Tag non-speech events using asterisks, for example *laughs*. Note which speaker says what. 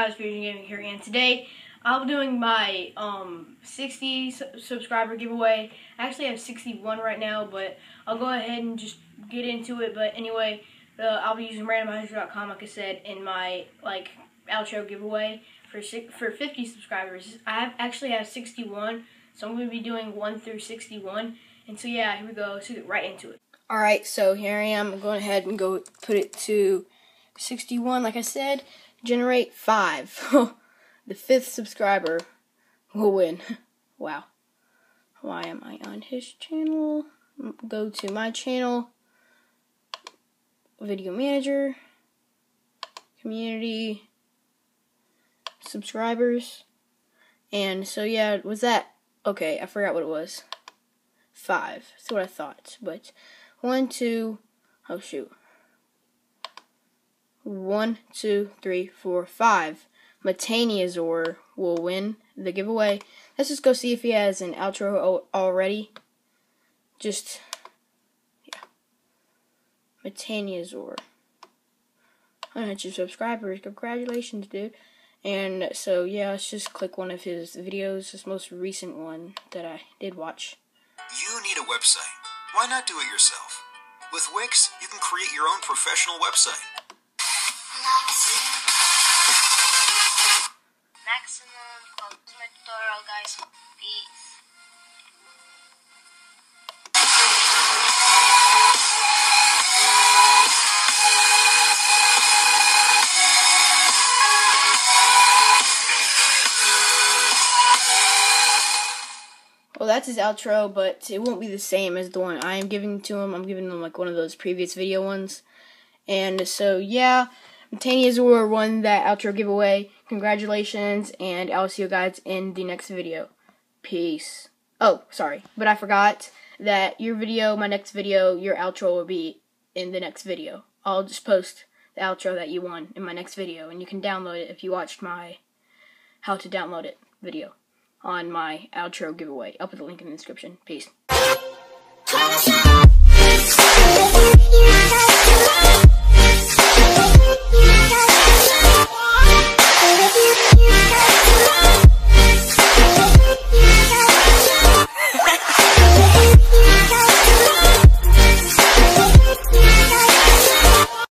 Speaker 1: guys, Fusion Gaming here, and today I'll be doing my um 60 su subscriber giveaway. I actually have 61 right now, but I'll go ahead and just get into it. But anyway, uh, I'll be using randomizer.com, like I said, in my like outro giveaway for for 50 subscribers. I have, actually have 61, so I'm going to be doing 1 through 61. And so yeah, here we go. Let's get right into it. All right, so here I am. I'm going ahead and go put it to 61, like I said generate five. *laughs* the fifth subscriber will win. *laughs* wow. Why am I on his channel? Go to my channel, video manager, community, subscribers. And so, yeah, was that okay? I forgot what it was. Five. That's what I thought. But one, two, oh shoot one, two, three, four, five. Mateinozaur will win the giveaway. Let's just go see if he has an outro already. Just, yeah. Mateinozaur. 100 subscribers. Congratulations, dude. And so, yeah, let's just click one of his videos, his most recent one that I did watch.
Speaker 2: You need a website. Why not do it yourself? With Wix, you can create your own professional website
Speaker 3: Maximum ultimate tutorial, guys. Peace.
Speaker 1: Well, that's his outro, but it won't be the same as the one I am giving to him. I'm giving him like one of those previous video ones. And so, yeah. Tanyazor won that outro giveaway. Congratulations, and I'll see you guys in the next video. Peace. Oh, sorry, but I forgot that your video, my next video, your outro will be in the next video. I'll just post the outro that you won in my next video, and you can download it if you watched my how to download it video on my outro giveaway. I'll put the link in the description. Peace.